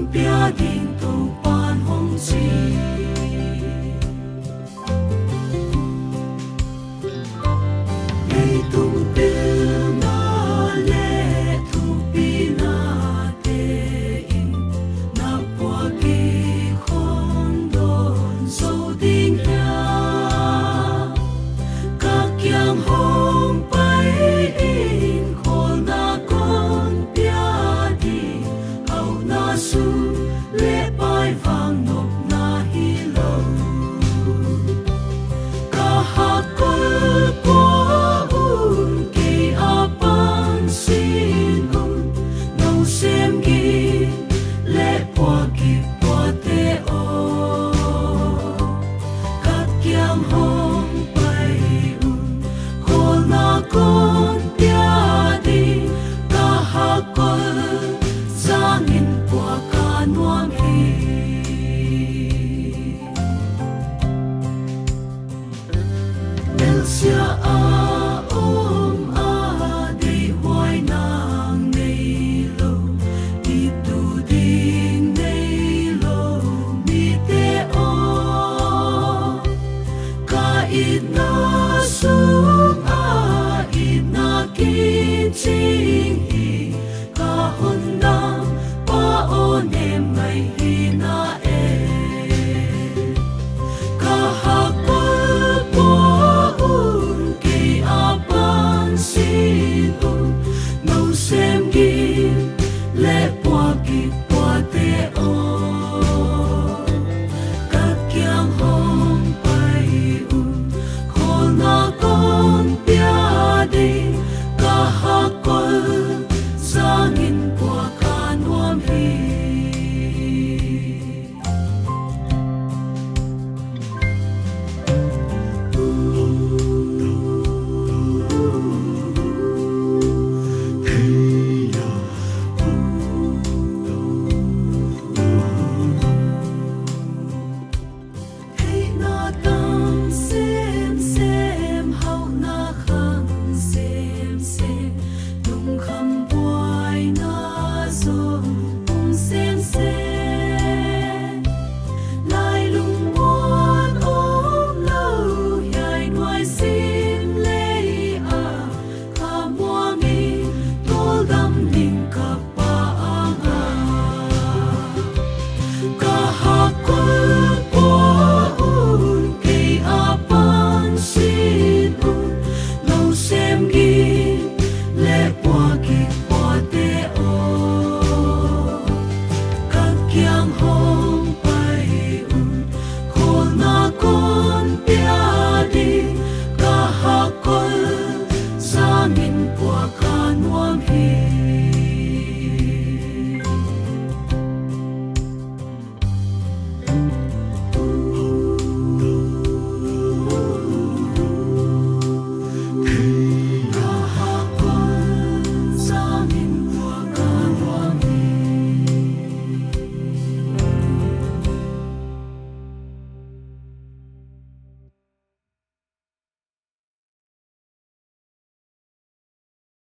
Tiếng 紫